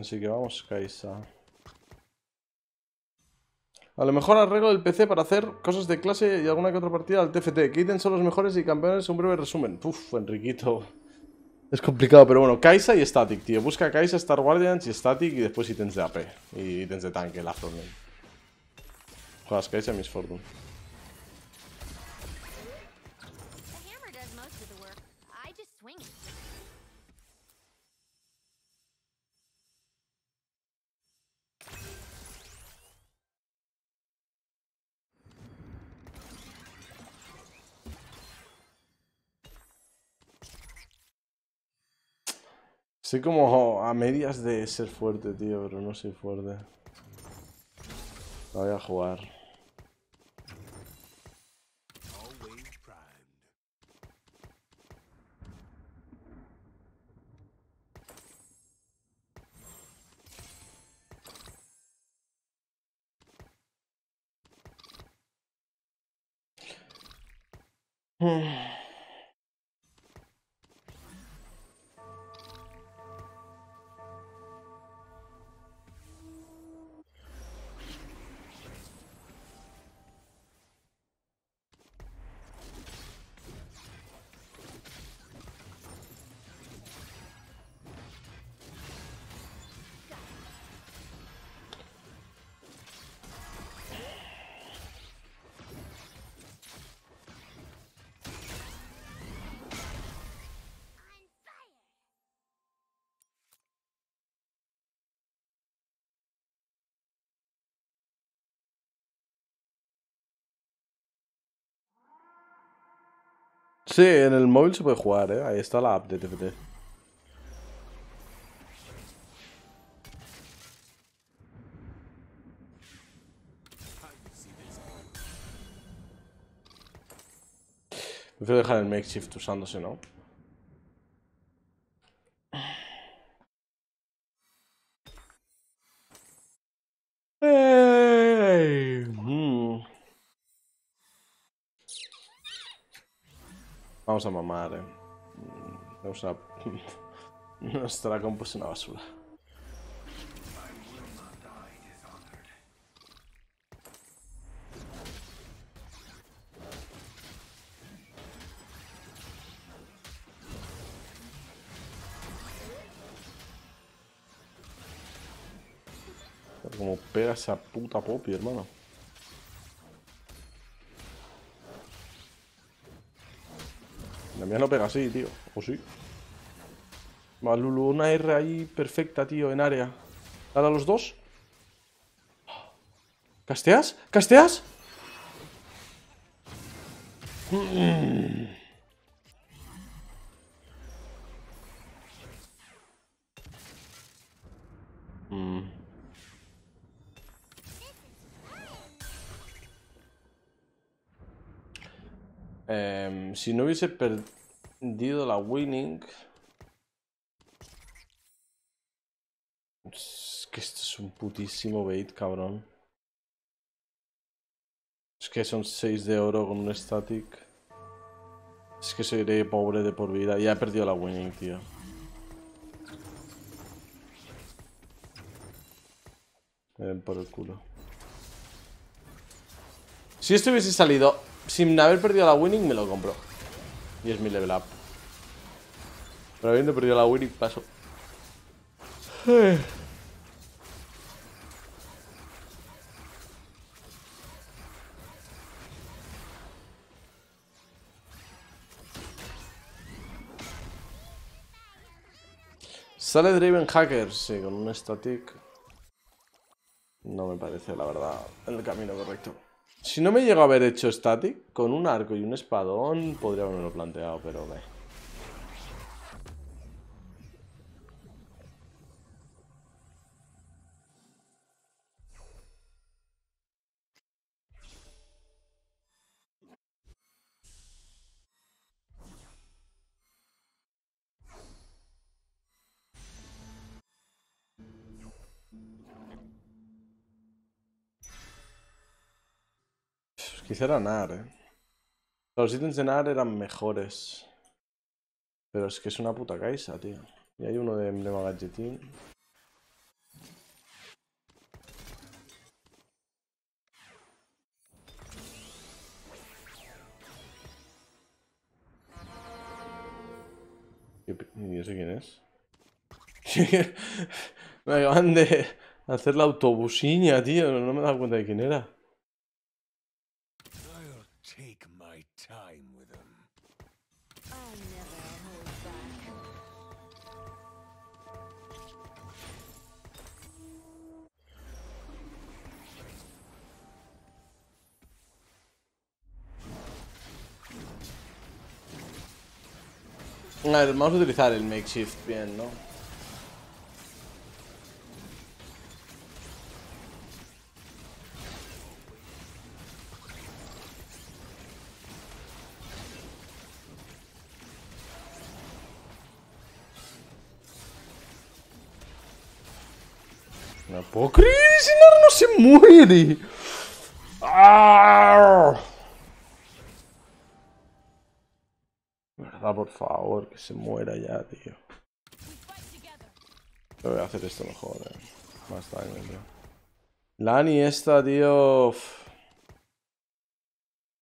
Así que vamos, Kaisa. A lo mejor arreglo el PC para hacer cosas de clase y alguna que otra partida al TFT. Que son los mejores y campeones, un breve resumen. Uf, Enriquito. Es complicado, pero bueno, Kaisa y Static, tío. Busca Kaisa, Star Guardians y Static y después ítems de AP. Y ítems de tanque, la Frontline. Juegas Kaisa Miss Fortune. Estoy como a medias de ser fuerte, tío, pero no soy fuerte. voy a jugar. Sí, en el móvil se puede jugar, ¿eh? Ahí está la app de TFT. Prefiero dejar el makeshift usándose, ¿no? Vamos a mamar, eh. Vamos a... Nuestra compu es una basura. Como pega esa puta popi, hermano. La no pega así, tío. ¿O sí? Malulu, una R ahí perfecta, tío, en área. Dale a los dos. ¿Casteas? ¿Casteas? Mm. Si no hubiese perdido la winning... Es que esto es un putísimo bait, cabrón. Es que son 6 de oro con un static. Es que soy pobre de por vida. Ya he perdido la winning, tío. ven por el culo. Si esto hubiese salido sin haber perdido la winning me lo compro. Y es mi level up. Pero habiendo perdido la winning paso. Sale Draven Hacker, sí, con un static. No me parece, la verdad, el camino correcto. Si no me llego a haber hecho static, con un arco y un espadón podría haberlo planteado, pero... ve. Quisiera NAR, eh. Los ítems de NAR eran mejores. Pero es que es una puta Kaisa, tío. Y hay uno de emblema gadgetín. Sé quién es. me acaban de hacer la autobusiña, tío. No me he dado cuenta de quién era. A ver, vamos a utilizar el makeshift bien, ¿no? No puedo creer, si no, no se muere. Por favor, que se muera ya, tío. Voy a hacer esto mejor, eh. Más daño, tío. La Ani esta, tío...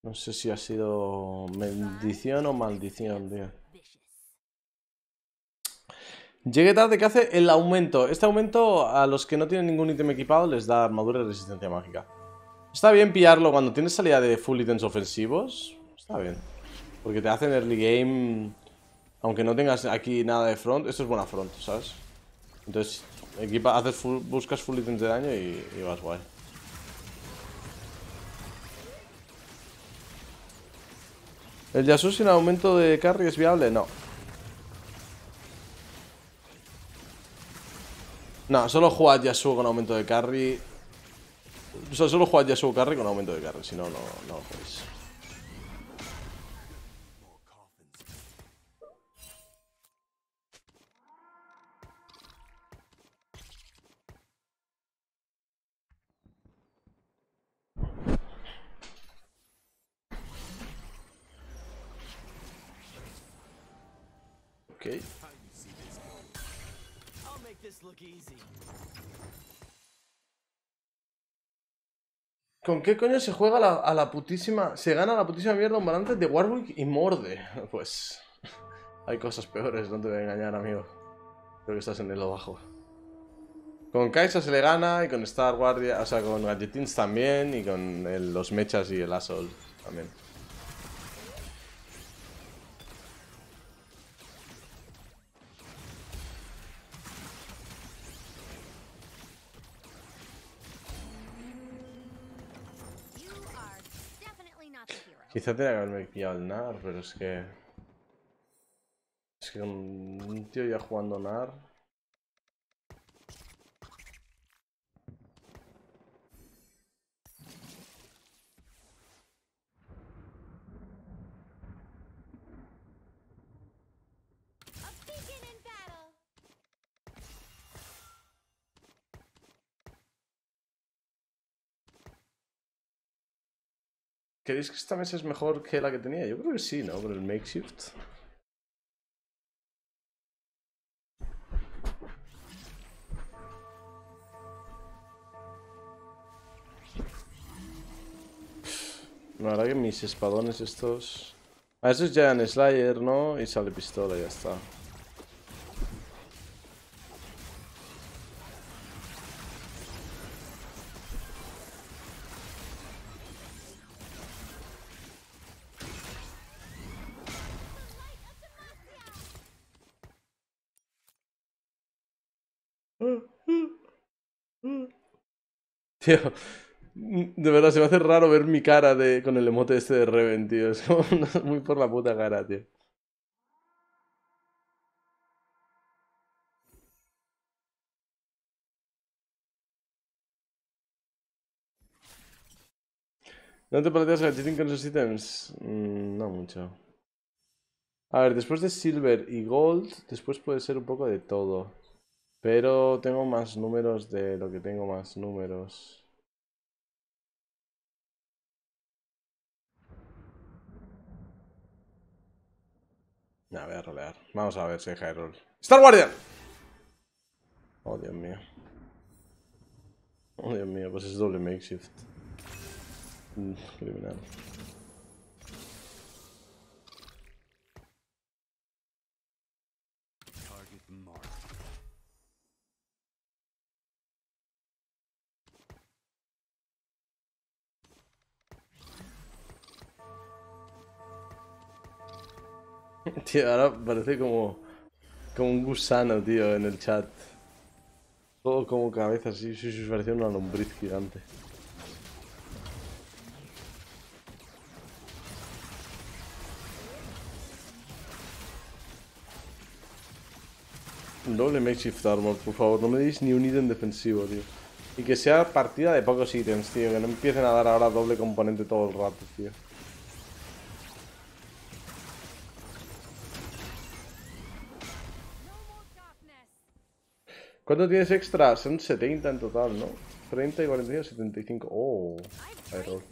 No sé si ha sido bendición o maldición, tío. Llegué tarde que hace el aumento. Este aumento a los que no tienen ningún ítem equipado les da armadura y resistencia mágica. Está bien pillarlo cuando tienes salida de full ítems ofensivos. Está bien. Porque te hacen early game... Aunque no tengas aquí nada de front, esto es buena front, ¿sabes? Entonces, equipa, haces buscas full ítems de daño y, vas guay. ¿El Yasuo sin aumento de carry es viable? No. No, solo jugad Yasuo con aumento de carry. O sea, solo jugad Yasuo carry con aumento de carry, si no, no, no lo podéis. Qué coño se juega a la putísima... Se gana la putísima mierda un balance de Warwick y Morde? Pues... Hay cosas peores, no te voy a engañar, amigo. Creo que estás en el bajo. Con Kaisa se le gana y con Star Guardia... O sea, con Gadgetins también y con los mechas y el Assault también. Quizá tenía que haberme pillado el NAR, pero es que... Es que un tío ya jugando NAR... ¿Queréis que esta mesa es mejor que la que tenía? Yo creo que sí, ¿no? Con el makeshift. La verdad que mis espadones estos... A esos ya en Slayer, ¿no? Y sale pistola y ya está. Tío, de verdad se me hace raro ver mi cara de, con el emote este de Reven, tío. Es muy por la puta cara, tío. ¿No te planteas el con esos ítems? Mm, no mucho. A ver, después de Silver y Gold, después puede ser un poco de todo. Pero tengo más números de lo que tengo más números. No, voy a rolear. Vamos a ver si high roll. ¡Star Guardian! Oh, Dios mío. Oh, Dios mío, pues es doble makeshift. Mm, criminal. Tío, ahora parece como, como un gusano, tío, en el chat. Todo como cabeza, así, sí, sí, parecía una lombriz gigante. Doble makeshift armor, por favor, no me deis ni un ítem defensivo, tío. Y que sea partida de pocos ítems, tío, que no empiecen a dar ahora doble componente todo el rato, tío. ¿Cuánto tienes extra? Son 70 en total, ¿no? 30 y 45, 75. Oh, error.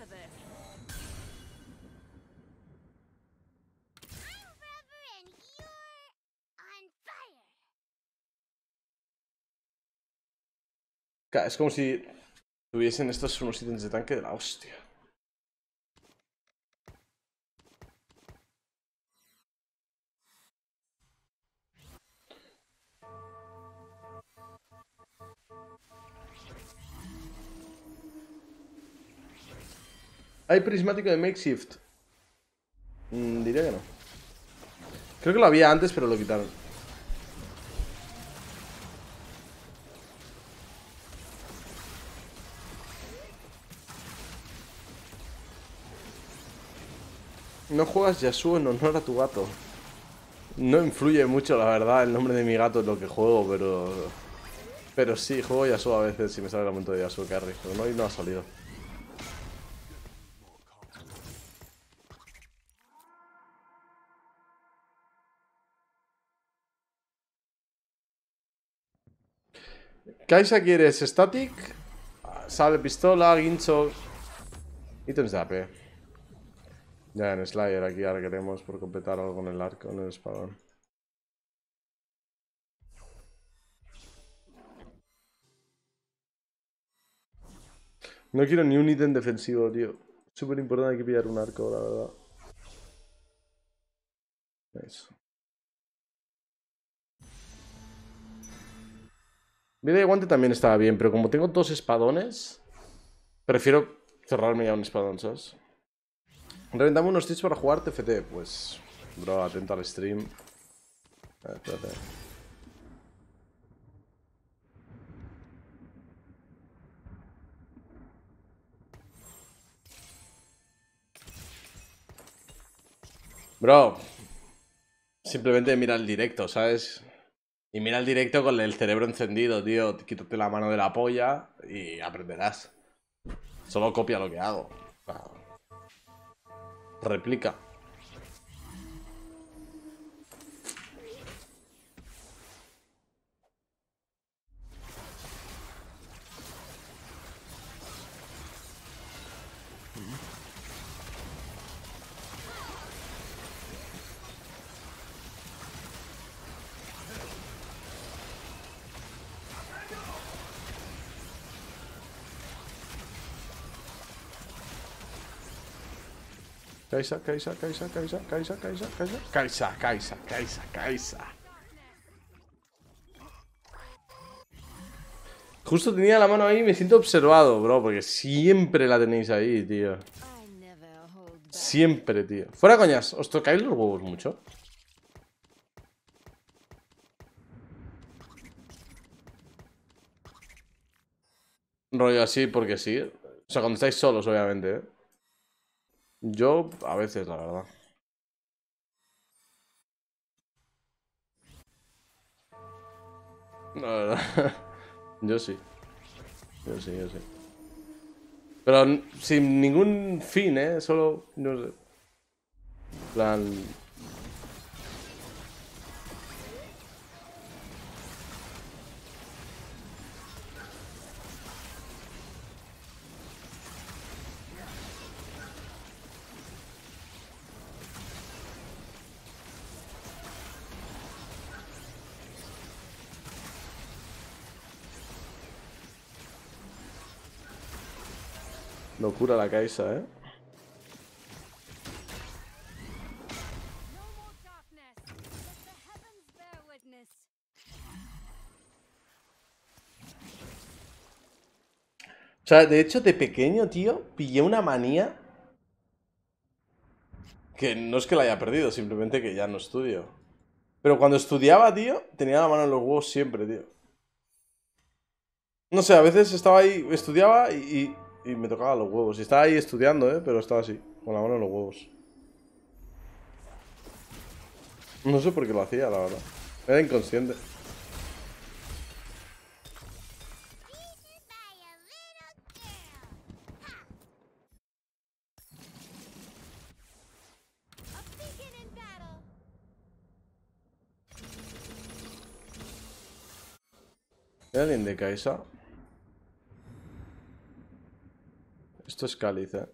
Es como si tuviesen estos unos ítems de tanque de la hostia. ¿Hay prismático de makeshift? Mm, diría que no. Creo que lo había antes, pero lo quitaron. No juegas Yasuo en honor a tu gato. No influye mucho, la verdad, el nombre de mi gato en lo que juego, pero... Pero sí, juego Yasuo a veces si me sale el momento de Yasuo Carry. Pero no, y no ha salido. Kaisa quieres static, sale pistola, guincho, ítems de AP. Ya en Slayer aquí ahora por completar algo con el arco, en el espadón. No quiero ni un ítem defensivo, tío. Súper importante que pillar un arco, la verdad. Eso. Vida de guante también estaba bien, pero como tengo dos espadones, prefiero cerrarme ya un espadón, ¿sabes? Reventamos unos tips para jugar TFT. Pues, bro, atento al stream. A espérate. Bro, simplemente mira el directo, ¿sabes? Y mira el directo con el cerebro encendido, tío. Quítate la mano de la polla y aprenderás. Solo copia lo que hago replica. Kaisa, Kaisa, Kaisa, Kaisa, Kaisa, Kaisa, Kaisa, Kaisa, Kaisa, Kaisa, Kaisa. Justo tenía la mano ahí y me siento observado, bro, porque siempre la tenéis ahí, tío. Siempre, tío. Fuera coñas, ¿os tocáis los huevos mucho? Rollo así porque sí. O sea, cuando estáis solos, obviamente, ¿eh? Yo, a veces, la verdad. La verdad. Yo sí. Yo sí, yo sí. Pero sin ningún fin, ¿eh? Solo, no sé. plan... Locura la Kaisa, ¿eh? O sea, de hecho, de pequeño, tío, pillé una manía que no es que la haya perdido, simplemente que ya no estudio. Pero cuando estudiaba, tío, tenía la mano en los huevos siempre, tío. No sé, a veces estaba ahí, estudiaba y, y, me tocaba los huevos. Y estaba ahí estudiando, ¿eh? Pero estaba así, con la mano en los huevos. No sé por qué lo hacía, la verdad. Era inconsciente. A beacon in battle. ¿Hay alguien de Kaisa? Esto es cáliz. No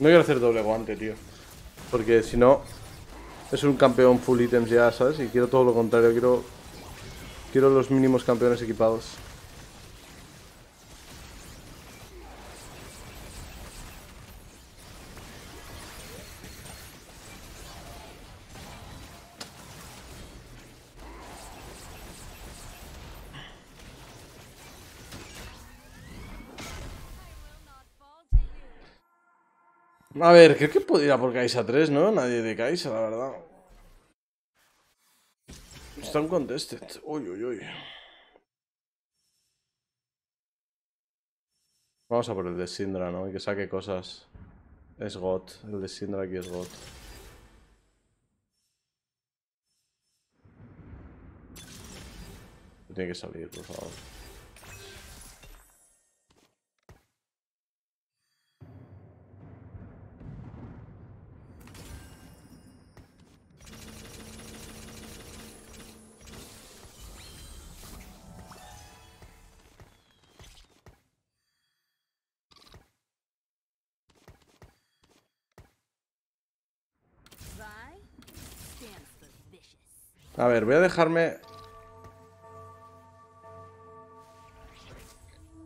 quiero hacer doble guante, tío. Porque si no, es un campeón full items ya, ¿sabes? Y quiero todo lo contrario, quiero. Quiero los mínimos campeones equipados. A ver, creo que podría por Kaisa 3, ¿no? Nadie de Kaisa, la verdad. Está un contested. Uy, uy, uy. Vamos a por el de Syndra, ¿no? Y que saque cosas. Es GOT. El de Syndra aquí es GOT. Tiene que salir, por favor. A ver, voy a dejarme...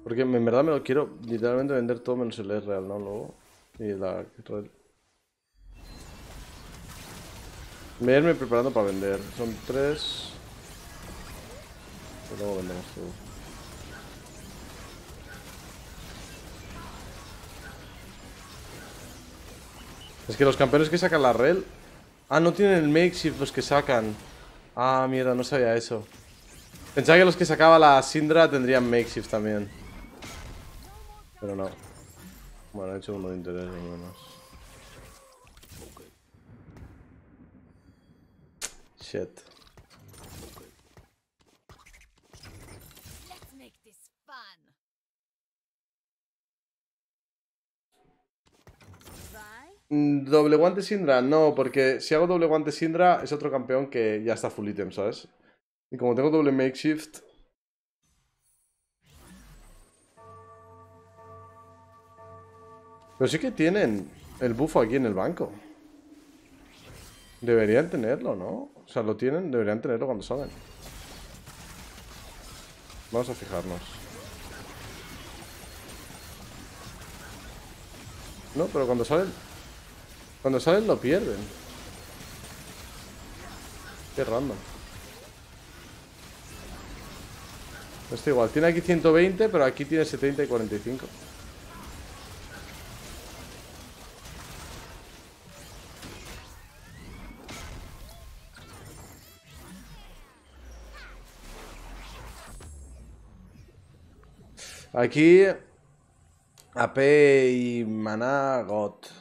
Porque en verdad me lo quiero literalmente vender todo menos el real, ¿no? Luego. Y la Real. Voy a irme preparando para vender. Son tres... Y luego vendemos todo. Es que los campeones que sacan la rel. Ah, no tienen el makeshift los que sacan. Ah, mierda, no sabía eso. Pensaba que los que sacaba la Syndra tendrían makeshift también. Pero no. Bueno, he hecho uno de interés al menos. Shit. Doble guante Syndra, no, porque si hago doble guante Syndra es otro campeón que ya está full item, ¿sabes? Y como tengo doble makeshift. Pero sí que tienen el buffo aquí en el banco. Deberían tenerlo, ¿no? O sea, lo tienen, deberían tenerlo cuando salen. Vamos a fijarnos. No, pero cuando salen cuando salen lo pierden. Qué random. Esto igual, tiene aquí 120, pero aquí tiene 70 y 45. Aquí AP y Managot.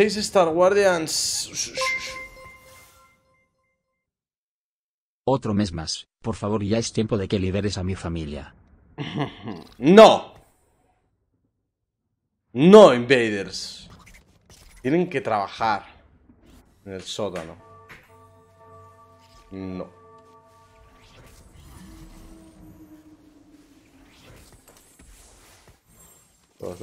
6 Star Guardians. Otro mes más. Por favor, ya es tiempo de que liberes a mi familia. No. No, invaders. Tienen que trabajar en el sótano. No. Todos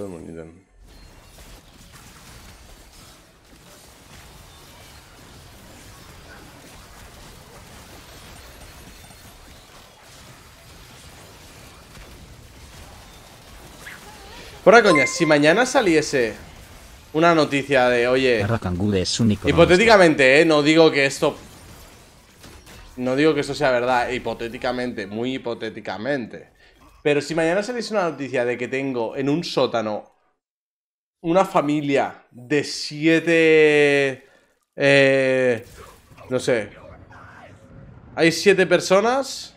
Fuera coña, si mañana saliese una noticia de, oye, es único. hipotéticamente, eh, no digo que esto no digo que esto sea verdad, hipotéticamente, muy hipotéticamente. Pero si mañana saliese una noticia de que tengo en un sótano una familia de siete... eh, no sé. Hay siete personas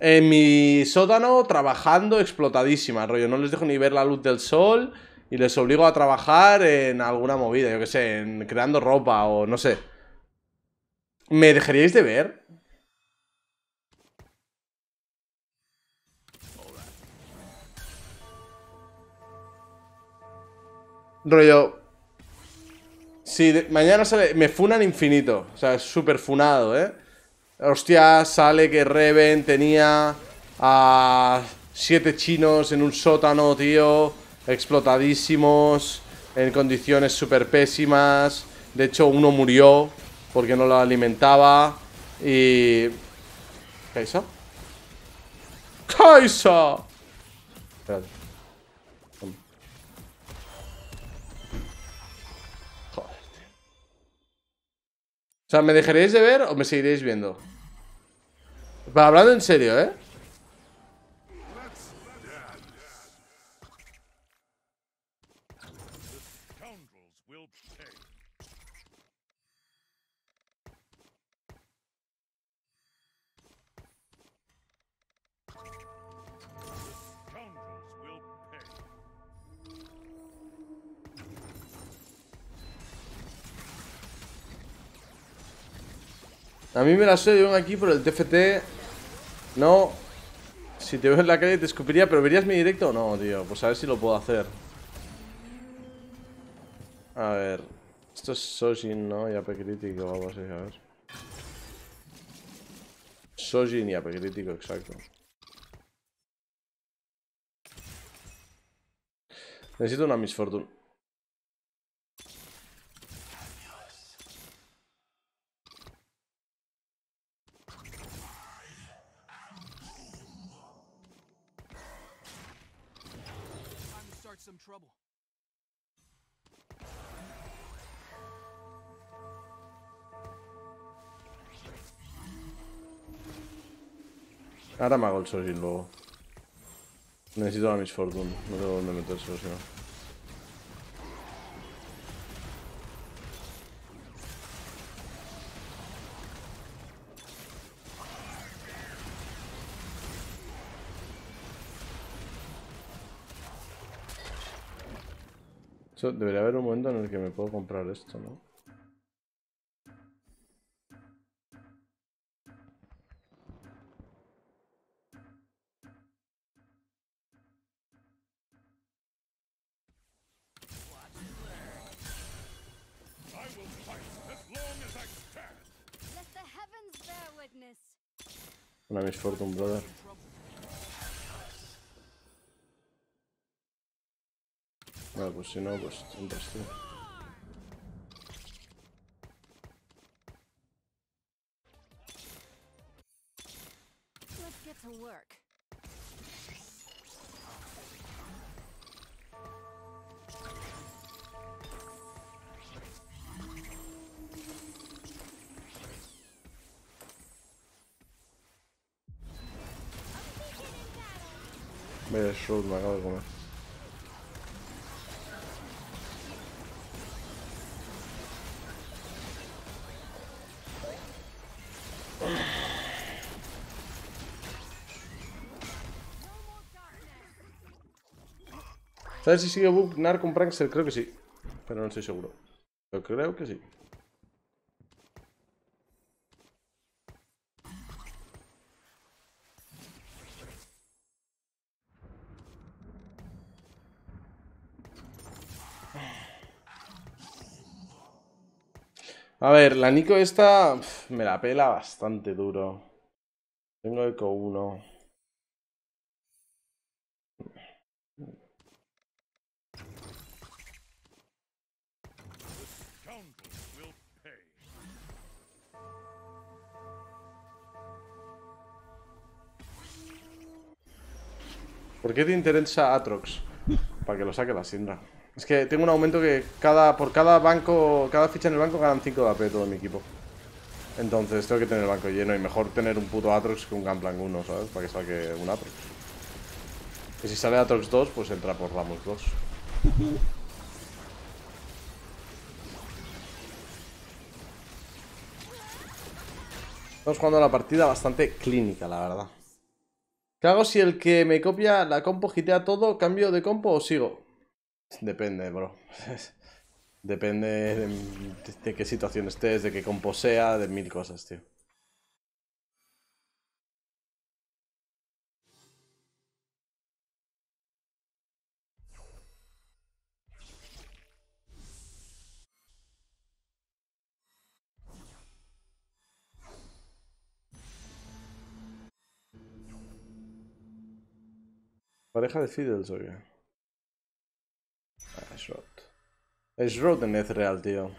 en mi sótano trabajando explotadísimas, rollo. No les dejo ni ver la luz del sol y les obligo a trabajar en alguna movida, yo que sé, en creando ropa o no sé. ¿Me dejaríais de ver? Rollo. Si mañana sale. Me funan infinito. O sea, es súper funado, ¿eh? Hostia, sale que Reven tenía a siete chinos en un sótano, tío. Explotadísimos. En condiciones súper pésimas. De hecho, uno murió porque no lo alimentaba. Y. ¿Kaisa? ¡Kaisa! Espérate. Joder. O sea, ¿me dejaréis de ver o me seguiréis viendo? Pero hablando en serio, ¿eh? A mí me la sé, yo aquí por el TFT. No. Si te veo en la calle te escupiría, pero ¿verías mi directo no, tío? Pues a ver si lo puedo hacer. A ver. Esto es Sojin, ¿no? Y AP crítico o a ver. Sojin y AP crítico, exacto. Necesito una Miss Fortune. Ahora me hago el Sojin luego. Necesito la Miss Fortune. No tengo dónde no. Eso, debería haber un momento en el que me puedo comprar esto, ¿no? Fortune, brother. Vale, pues si no, pues entras tú. ¿Sabes si sigue Bugnar con Prankster? Creo que sí. Pero no estoy seguro. Pero creo que sí. A ver, la Nico esta me la pela bastante duro. Tengo eco 1. ¿Por qué te interesa Atrox? Para que lo saque la Sindra. Es que tengo un aumento que cada por cada banco, cada ficha en el banco ganan 5 de AP todo mi equipo. Entonces tengo que tener el banco lleno y mejor tener un puto Atrox que un Gunplank 1, ¿sabes? Para que saque un Atrox. Y si sale Atrox 2, pues entra por Ramos 2. Estamos jugando la partida bastante clínica, la verdad. ¿Qué hago si el que me copia la compo gitea todo? ¿Cambio de compo o sigo? Depende, bro. Depende de, de- qué situación estés, de qué compo sea, de mil cosas, tío. Pareja de Fiddles, o qué? Ah, es Rod. Es Rod en Ezreal, tío.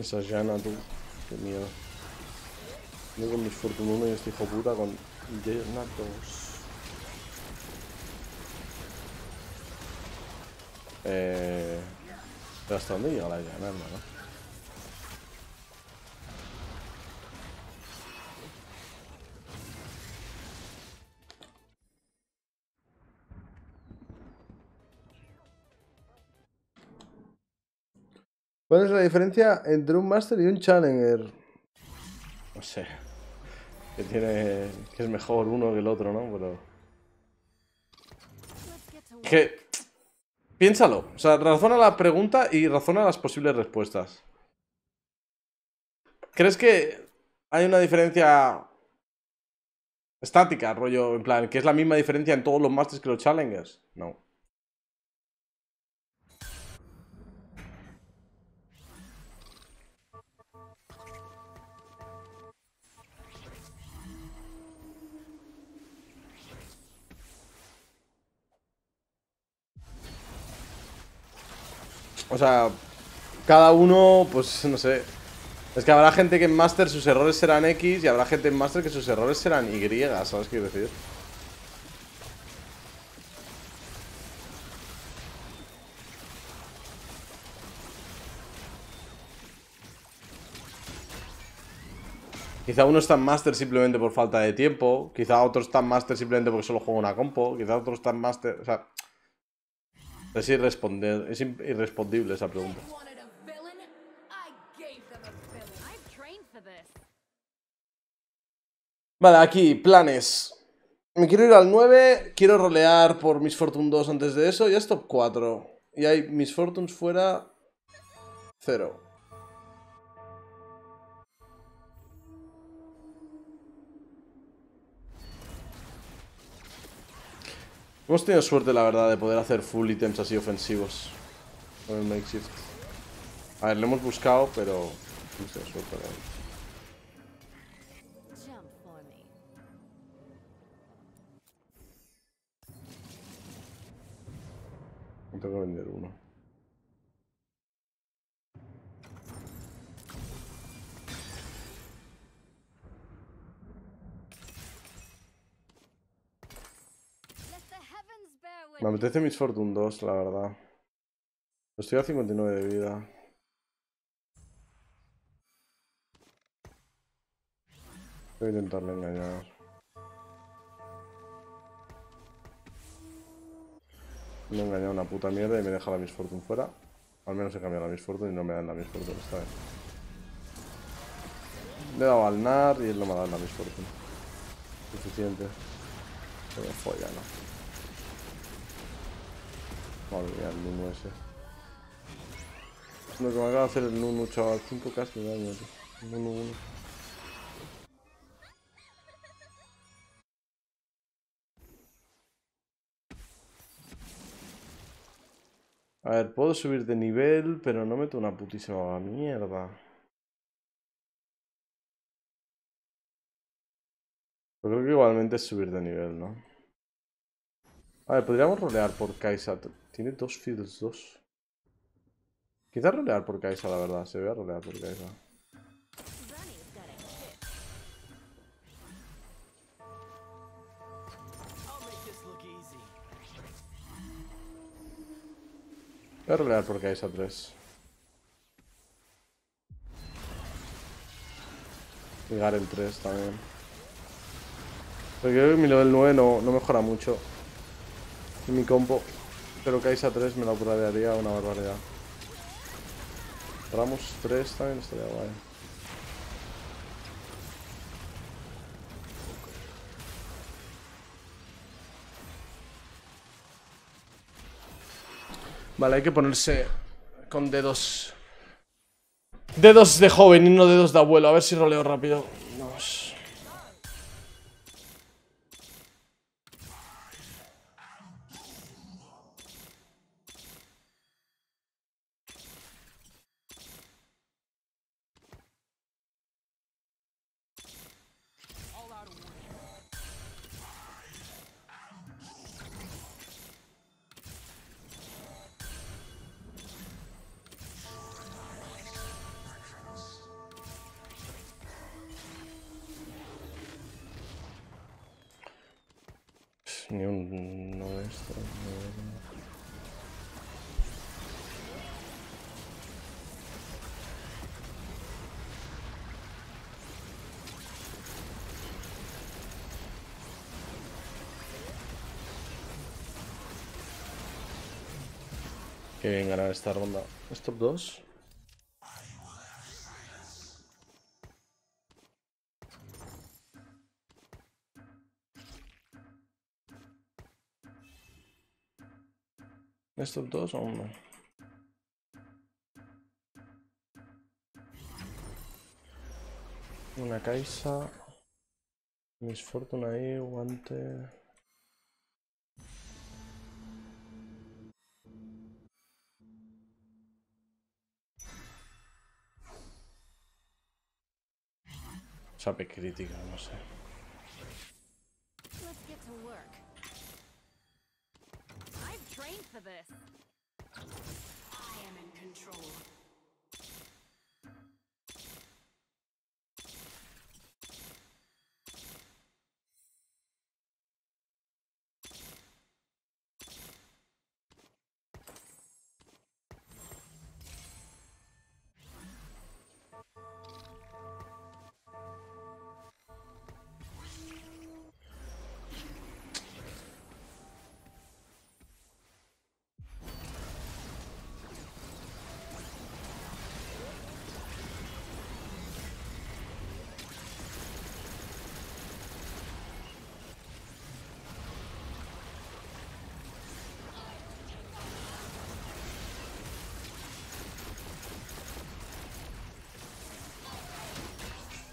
Esa Jana, tú. Qué miedo. Yo con mis Fortune 1 y este hijo puta con 2. Eh... ¿pero ¿Hasta dónde llega la Jana, hermano? ¿Cuál es la diferencia entre un Master y un Challenger? No sé. Que tiene. que es mejor uno que el otro, ¿no? Pero. Que. Piénsalo. O sea, razona la pregunta y razona las posibles respuestas. ¿Crees que hay una diferencia estática, rollo, en plan, que es la misma diferencia en todos los Masters que los Challengers? No. O sea, cada uno, pues no sé. Es que habrá gente que en Master sus errores serán X y habrá gente en Master que sus errores serán Y, ¿sabes qué decir? Quizá uno está en Master simplemente por falta de tiempo. Quizá otro está en Master simplemente porque solo juega una compo. Quizá otro está en Master. O sea. Es, irresponder, es irrespondible esa pregunta. Vale, aquí, planes. Me quiero ir al 9, quiero rolear por Miss Fortune 2 antes de eso, ya es top 4. Y hay Miss Fortunes fuera 0. Hemos tenido suerte, la verdad, de poder hacer full items así ofensivos con el makeshift. A ver, lo hemos buscado, pero hemos tenido suerte. tengo que vender uno. Me apetece Miss Fortune 2, la verdad. Estoy a 59 de vida. Voy a intentarle engañar. Me he engañado una puta mierda y me deja la Miss Fortune fuera. Al menos he cambiado la Miss Fortune y no me dan la Miss Fortune esta vez. Le he dado al NAR y él no me ha dado la Miss Fortune. Suficiente. Me folla, ¿no? Madre mía, el Nunu ese. Lo que me acaba de hacer el Nunu, chaval. 5k de daño, tío. Nunu 1. A ver, puedo subir de nivel, pero no meto una putísima mierda. Yo creo que igualmente es subir de nivel, ¿no? A ver, podríamos rolear por Kaisa. Tiene dos fields, dos. Quizás rolear por Kaisa, la verdad. Se ve a rolear por Kaisa. Voy a rolear por Kaisa 3. Y Garen 3 también. Porque creo que mi level 9 no, no mejora mucho. Y mi compo. Pero Kaisa 3 me la curaría una barbaridad. Ramos 3 también estaría guay. Vale, hay que ponerse con dedos. Dedos de joven y no dedos de abuelo. A ver si roleo rápido. Qué bien ganar esta ronda. ¿Es top 2? ¿Es top 2 o aún no? Una Kaisa. Miss Fortune ahí, guante. Sape crítica, no sé. In control.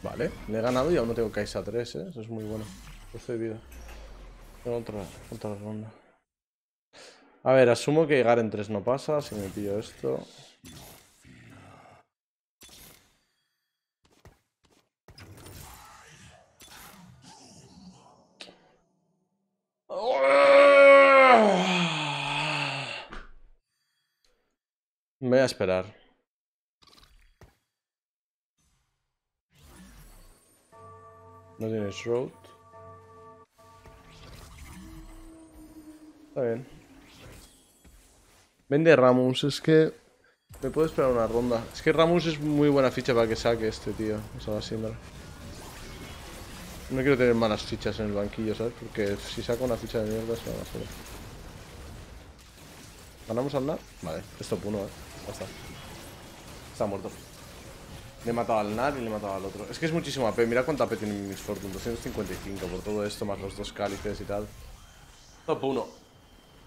Vale, le he ganado y aún no tengo Kaisa 3, ¿eh? Eso es muy bueno. 12 de vida. Tengo otra, otra ronda. A ver, asumo que Garen 3 no pasa, si me pillo esto. Me voy a esperar. No tiene Shroud. Está bien. Vende Ramus, es que... Me puedo esperar una ronda. Es que Ramus es muy buena ficha para que saque este tío. Esa la Syndra. No quiero tener malas fichas en el banquillo, ¿sabes? Porque si saco una ficha de mierda se va a hacer. ¿Ganamos al NAR? Vale, es top 1, eh. Ya. Está muerto. Le he matado al NAR y le he matado al otro. Es que es muchísimo AP. Mira cuánto AP tiene Miss Fortune. 255 por todo esto, más los dos cálices y tal. Top 1.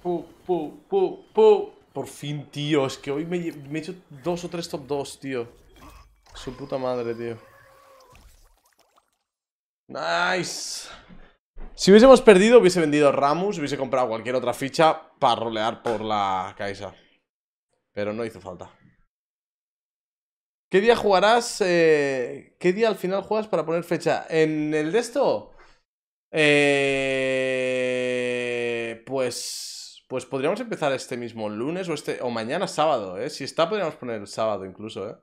Pu, pu, pu, pu. Por fin, tío. Es que hoy me, he hecho dos o tres top 2, tío. Su puta madre, tío. Nice. Si hubiésemos perdido, hubiese vendido Ramus, hubiese comprado cualquier otra ficha para rolear por la Kaisa. Pero no hizo falta. ¿Qué día jugarás? eh, ¿Qué día al final juegas para poner fecha? ¿En el de esto? Eh, pues. Pues podríamos empezar este mismo lunes o este. O mañana sábado, ¿eh? Si está, podríamos poner el sábado incluso, ¿eh?